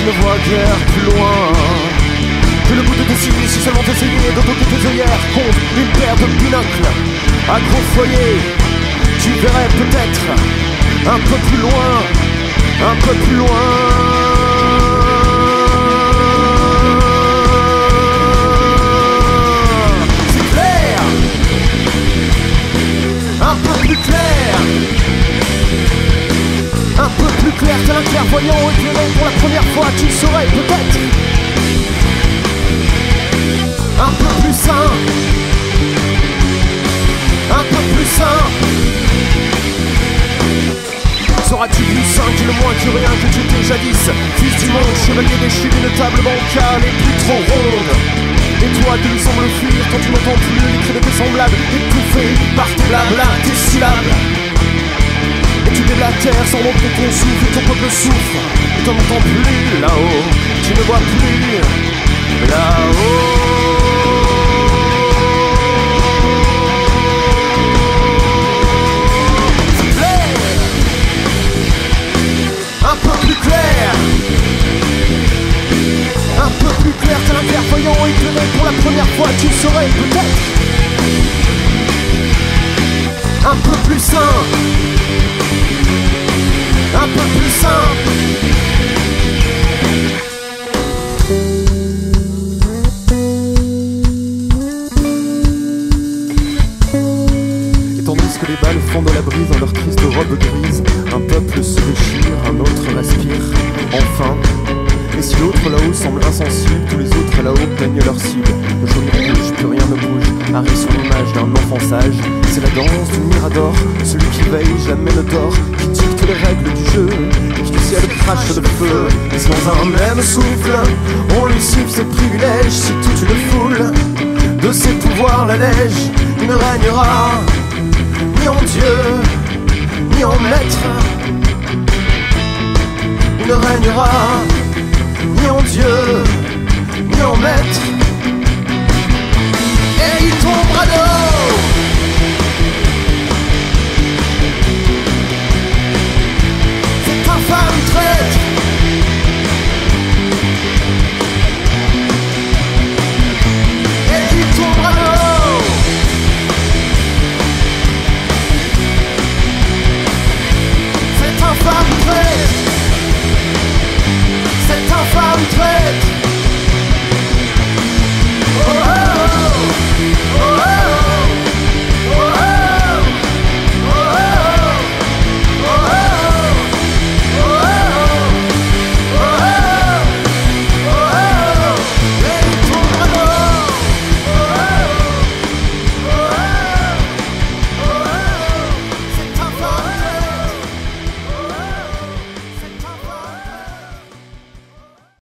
légère plus loin. Que le bout de tes cils si seulement t'essayais de que tes œillères contre une paire de binocles à gros foyer tu verrais peut-être un peu plus loin un peu plus loin clair, tel un clairvoyant éclairé pour la première fois, tu le saurais peut-être un peu plus sain, un peu plus sain. Seras-tu plus sain que le moins que rien que tu étais jadis Fils du monde, chevalier déchu d'une table bancale et plus trop ronde? Et toi tu lui sembles fuir quand tu n'entends plus les cris de semblables Étouffés par tes blabla, syllabes tu déblatères sans montrer ton souffle, ton peuple souffre. Et t'en entends plus là-haut, tu ne vois plus là-haut. Un peu plus clair, un peu plus clair que un clairvoyant éclairé pour la première fois, tu le saurais peut-être un peu plus sain un peu plus simple. Et tandis que les balles font de la brise dans leur triste robe grise, un peuple se déchire, un autre respire, enfin. Et si l'autre là-haut semble insensible, tous les autres là-haut peignent leur cible. Le jaune rouge, plus rien ne bouge, arrive sur d'un enfant sage. C'est la danse du mirador, celui qui veille jamais ne dort, qui dicte les règles du jeu, qui du ciel crache le feu. Et dans un même souffle, on lui siffle ses privilèges, si toute une foule de ses pouvoirs l'allège, il ne régnera ni en Dieu, ni en maître. Il ne régnera